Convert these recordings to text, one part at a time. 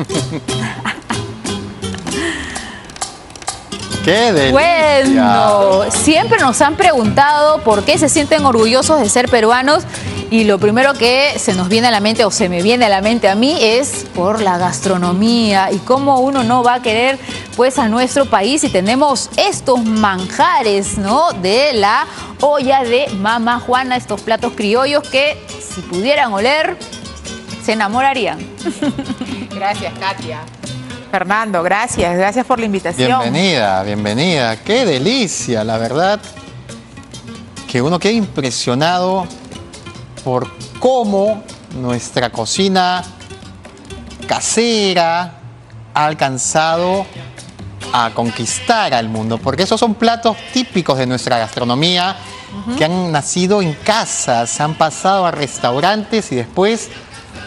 ¡Qué delicia! Bueno, siempre nos han preguntado por qué se sienten orgullosos de ser peruanos y lo primero que se nos viene a la mente o se me viene a la mente a mí es por la gastronomía y cómo uno no va a querer pues a nuestro país si tenemos estos manjares, ¿no? De la olla de Mama Juana, estos platos criollos que si pudieran oler se enamorarían. Gracias, Katia. Fernando, gracias, gracias por la invitación. Bienvenida, bienvenida. ¡Qué delicia! La verdad que uno queda impresionado por cómo nuestra cocina casera ha alcanzado a conquistar al mundo, porque esos son platos típicos de nuestra gastronomía que han nacido en casas, han pasado a restaurantes y después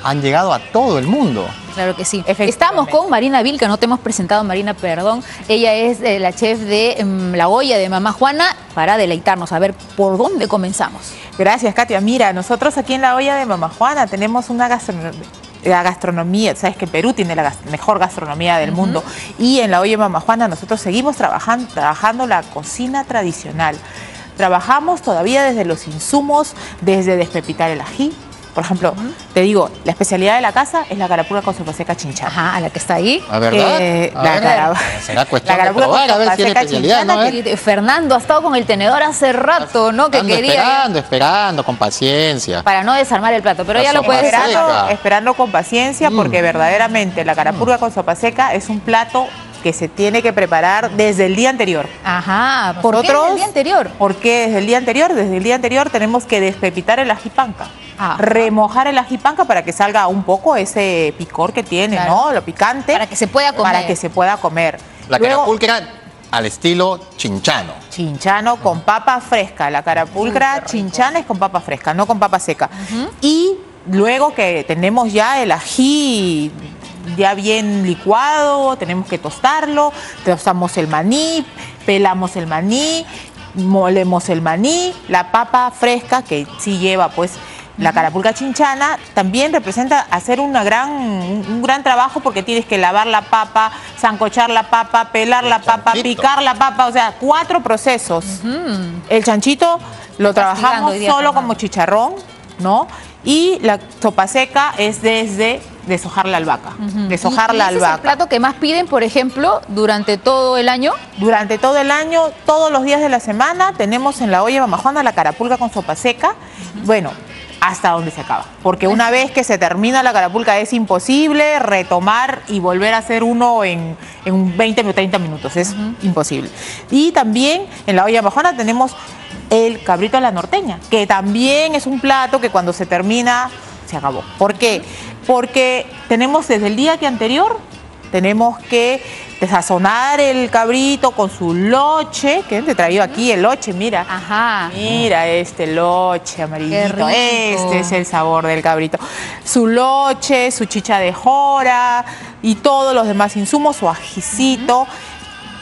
han llegado a todo el mundo. Claro que sí. Estamos con Marina Vilca, no te hemos presentado, Marina, perdón. Ella es eh, la chef de mm, La Olla de Mamá Juana para deleitarnos, a ver por dónde comenzamos. Gracias, Katia. Mira, nosotros aquí en La Olla de Mamá Juana tenemos una gastronomía la gastronomía, sabes que Perú tiene la mejor gastronomía del mundo y en la olla de Mamá Juana nosotros seguimos trabajando, trabajando la cocina tradicional. Trabajamos todavía desde los insumos, desde despepitar el ají, por ejemplo, te digo, la especialidad de la casa es la carapulga con sopa seca chinchana. Ajá, a la que está ahí. ¿A verdad? Eh, A la ver, cara- será cuestión la de probar, con a ver si seca especialidad, chinchana, ¿no? que Fernando ha estado con el tenedor hace rato, ¿no? Que quería esperando, esperando, con paciencia. para no desarmar el plato, pero La ya lo puedes esperando, esperando con paciencia Mm. porque verdaderamente la carapulga con sopa seca es un plato que se tiene que preparar desde el día anterior. Ajá, ¿por qué Nosotros- el día anterior? ¿Por qué desde el día anterior? Desde el día anterior tenemos que despepitar el ajipanca. Ajá. Remojar el ajipanca para que salga un poco ese picor que tiene, Claro. ¿no? Lo picante. Para que se pueda comer. Para que se pueda comer. La Luego, carapulcra al estilo chinchano. Chinchano con papa fresca. La carapulcra chinchana es con papa fresca, no con papa seca. Y luego que tenemos ya el ají ya bien licuado, tenemos que tostarlo, tostamos el maní, pelamos el maní, molemos el maní, la papa fresca que sí lleva pues la carapulca chinchana también representa hacer una gran, un gran trabajo porque tienes que lavar la papa, zancochar la papa, pelar la papa, chanchito. picar la papa, o sea, cuatro procesos. El chanchito lo trabajamos solo como chicharrón, ¿no? Y la sopa seca es desde deshojar la albahaca, deshojar ¿Y- y la ese es el albahaca. plato que más piden, por ejemplo, durante todo el año? Durante todo el año, todos los días de la semana, tenemos en la olla mamajona la carapulca con sopa seca. Bueno, hasta donde se acaba. Porque una vez que se termina la carapulca es imposible retomar y volver a hacer uno en, en 20 o 30 minutos. Es imposible. Y también en la olla mamajona tenemos el cabrito a la norteña, que también es un plato que cuando se termina se acabó. ¿Por qué? Porque tenemos desde el día que anterior tenemos que desazonar el cabrito con su loche, que te traído aquí el loche, mira. Ajá. Mira este loche amarillito, este es el sabor del cabrito. Su loche, su chicha de jora y todos los demás insumos, su ajicito,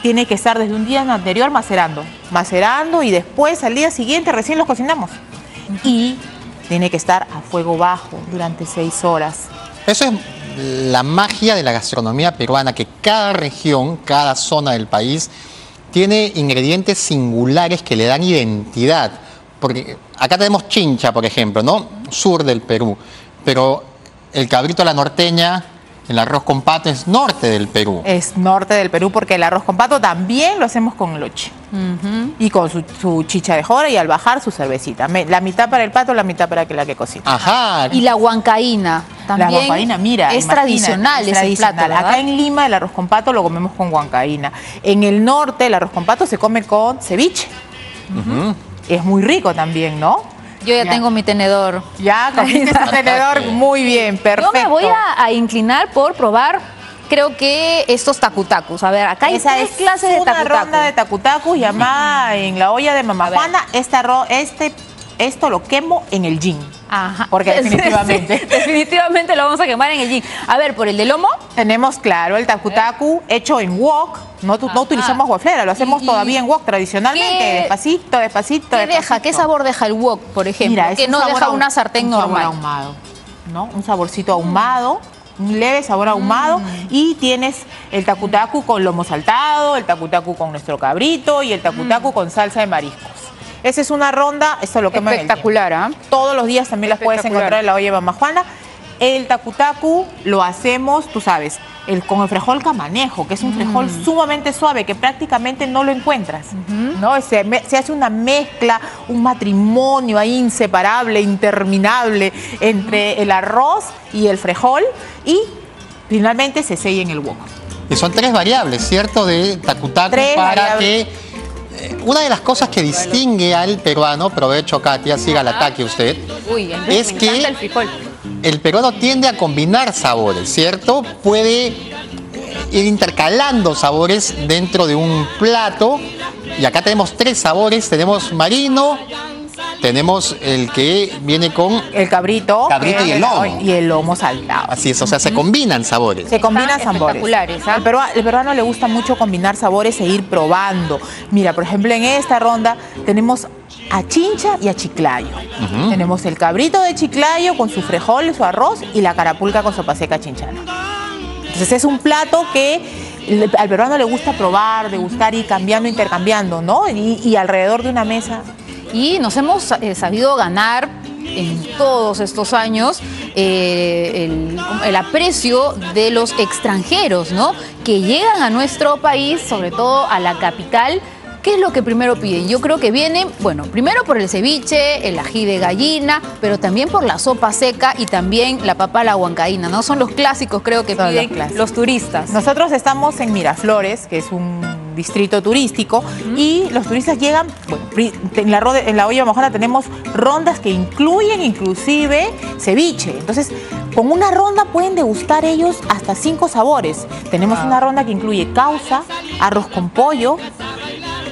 tiene que estar desde un día anterior macerando, macerando y después al día siguiente recién los cocinamos. Y tiene que estar a fuego bajo durante seis horas. Eso es la magia de la gastronomía peruana, que cada región, cada zona del país tiene ingredientes singulares que le dan identidad. Porque acá tenemos chincha, por ejemplo, ¿no? Sur del Perú. Pero el cabrito a la norteña, el arroz con pato es norte del Perú. Es norte del Perú porque el arroz con pato también lo hacemos con loche. Y con su, su chicha de jora y al bajar su cervecita. Me- La mitad para el pato, la mitad para que la que cocina. Ajá. Y la huancaína también la huancaína, mira. es tradicional es ese tradicional. Acá en Lima el arroz con pato lo comemos con huancaína. En el norte el arroz con pato se come con ceviche. Es muy rico también, ¿no? Yo ya, Ya. tengo mi tenedor. Ya comiste ese tenedor muy bien, perfecto. Yo me voy a, a inclinar por probar, creo que estos tacutacus. A ver, acá hay Esa tres es clases de una tacutacu. ronda de tacutacus llamada en la olla de mamá. Juana. Este arroz, este, esto lo quemo en el gin. Ajá. Porque definitivamente. Sí, definitivamente lo vamos a quemar en el gin. A ver, por el de lomo. Tenemos, claro, el tacutacu hecho en wok. No, Ajá. no utilizamos guaflera, lo hacemos Y- todavía en wok tradicionalmente. ¿Qué- Despacito, despacito, ¿Qué deja? ¿Qué sabor deja el wok, por ejemplo? Mira, es que un no sabor deja una sartén un sabor normal. ahumado, ¿no? Un saborcito ahumado, un leve sabor ahumado y tienes el tacutacu con lomo saltado, el tacutacu con nuestro cabrito y el tacutacu con salsa de mariscos. Esa es una ronda, esto es lo que me Espectacular, ¿ah? Todos los días también las puedes encontrar en la olla de Mamá Juana. El tacutacu lo hacemos, tú sabes, el, con el frejol camanejo, que es un frejol sumamente suave, que prácticamente no lo encuentras. ¿no? Se, me- se hace una mezcla, un matrimonio ahí inseparable, interminable, entre el arroz y el frejol, y finalmente se sella en el wok. Y son tres variables, ¿cierto? De Takutaku Tres para variables. que. Eh, Una de las cosas que distingue al peruano, provecho Katia, siga el ataque usted, Uy, es que el frijol. el peruano tiende a combinar sabores, ¿cierto? Puede eh, ir intercalando sabores dentro de un plato. Y acá tenemos tres sabores, tenemos marino, tenemos el que viene con... El cabrito, Cabrito y el lomo. Y el lomo saltado. Así es, o sea, se combinan sabores. Se combinan Están sabores. espectaculares, ¿ah? Al el peruano le gusta mucho combinar sabores e ir probando. Mira, por ejemplo, en esta ronda tenemos a chincha y a chiclayo. Tenemos el cabrito de chiclayo con su frejol, su arroz y la carapulca con sopa seca chinchana. Entonces es un plato que al peruano le gusta probar, degustar y cambiando, intercambiando, ¿no? Y, y alrededor de una mesa Y nos hemos eh, sabido ganar en todos estos años eh, el, el aprecio de los extranjeros, ¿no? Que llegan a nuestro país, sobre todo a la capital. ¿Qué es lo que primero piden? Yo creo que vienen, bueno, primero por el ceviche, el ají de gallina, pero también por la sopa seca y también la papa a la huancaína, ¿no? Son los clásicos, creo que piden los turistas. Nosotros estamos en Miraflores, que es un distrito turístico, y los turistas llegan, bueno, en la, rode- en la olla mojana tenemos rondas que incluyen inclusive ceviche. Entonces, con una ronda pueden degustar ellos hasta cinco sabores. Tenemos una ronda que incluye causa, arroz con pollo,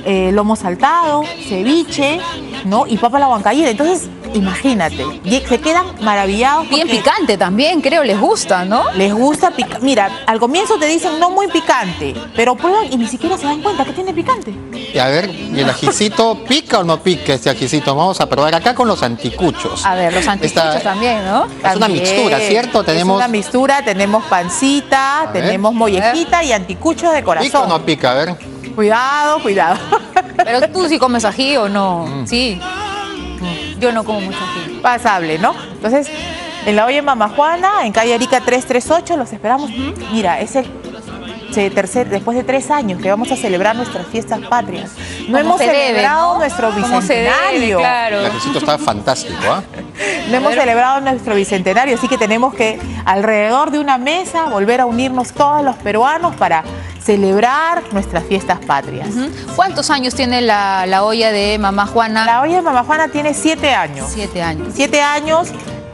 eh, lomo saltado, ceviche, ¿no? Y papa a la huancaína. Entonces, imagínate, y se quedan maravillados. Bien picante también, creo, les gusta, ¿no? les gusta picar. Mira, al comienzo te dicen no muy picante, pero prueban y ni siquiera se dan cuenta que tiene picante. Y a ver, ¿y el ajicito pica o no pica este ajicito? Vamos a probar acá con los anticuchos. A ver, los anticuchos Esta- también, ¿no? Es una mixtura, ¿cierto? Tenemos. Es una mixtura, tenemos pancita, A ver. tenemos mollejita y anticuchos de ¿Pica o corazón. no pica? A ver. Cuidado, cuidado. Pero tú sí comes ají o no. Sí. Yo no como mucho ají. Pasable, ¿no? Entonces, en la olla en Mama Juana, en calle Arica 338, los esperamos. Mira, es el tercer, después de tres años que vamos a celebrar nuestras fiestas patrias. No hemos se debe, celebrado ¿no? nuestro Como se debe, bicentenario. claro. El ajicito está fantástico, ¿ah? No hemos celebrado nuestro bicentenario, así que tenemos que alrededor de una mesa volver a unirnos todos los peruanos para celebrar nuestras fiestas patrias. ¿Cuántos años tiene la, la olla de mamá Juana? La olla de Mamá Juana tiene siete años. Siete años. Siete años,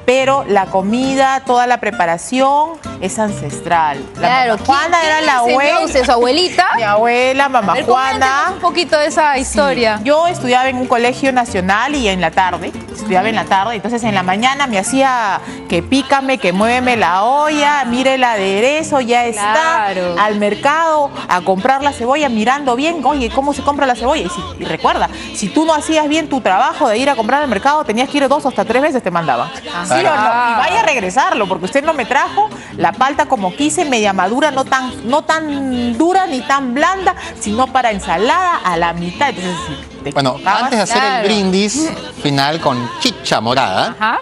pero la comida, toda la preparación es ancestral. La claro, Mamá Juana ¿quién- era la abuela. usted, su abuelita? Mi abuela, Mamá ver, Juana. un poquito de esa historia. Sí, Yo estudiaba en un colegio nacional y en la tarde, estudiaba en la tarde, entonces en la mañana me hacía que pícame, que muéveme la olla, mire el aderezo, ya está, Claro. al mercado a comprar la cebolla mirando bien, oye, ¿cómo se compra la cebolla? Y, si- y recuerda, si tú no hacías bien tu trabajo de ir a comprar al mercado, tenías que ir dos o hasta tres veces te mandaban. ¿Sí o no? Ah. Y vaya a regresarlo, porque usted no me trajo la palta como quise, media madura, no tan, no tan dura ni tan blanda, sino para ensalada a la mitad. Entonces, Bueno, antes de hacer Claro. el brindis final con chicha morada, Ajá.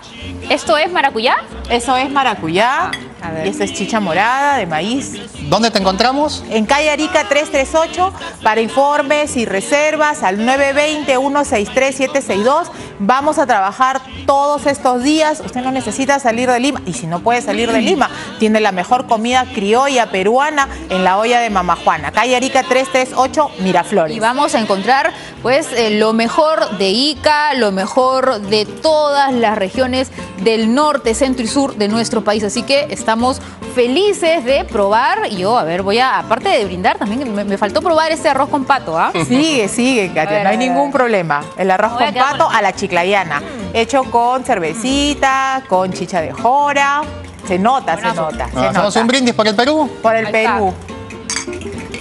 ¿Esto es maracuyá? Eso es maracuyá. A ver. Y esto es chicha morada de maíz. ¿dónde te encontramos? En calle Arica 338, para informes y reservas al 920-163-762. Vamos a trabajar todos estos días. Usted no necesita salir de Lima. Y si no puede salir de Lima, tiene la mejor comida criolla peruana en la olla de Mama Juana. Calle Arica 338, Miraflores. Y vamos a encontrar pues eh, lo mejor de Ica, lo mejor de todas las regiones del norte, centro y sur de nuestro país. Así que estamos felices de probar. Y yo, a ver, voy a, aparte de brindar, también me, me faltó probar este arroz con pato, ¿ah? Sigue, sigue, Katia, ver, no hay ningún problema. El arroz con pato con- a la chiclayana, hecho con cervecita, con chicha de jora. Se nota, se nota, se Hacemos nota. un brindis por el Perú. Por el. Perú.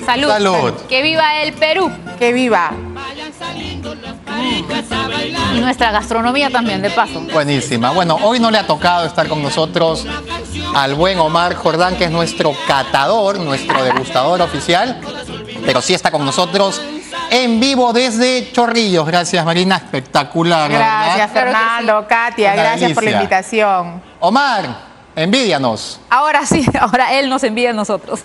Salud. Salud. Que viva el Perú. Que viva. Y nuestra gastronomía también, de paso. Buenísima. Bueno, hoy no le ha tocado estar con nosotros al buen Omar Jordán, que es nuestro catador, nuestro degustador oficial, pero sí está con nosotros en vivo desde Chorrillos. Gracias, Marina, espectacular. verdad. Gracias, Fernando, Katia, Una gracias por la invitación. Omar, envidianos. Ahora sí, ahora él nos envía a nosotros.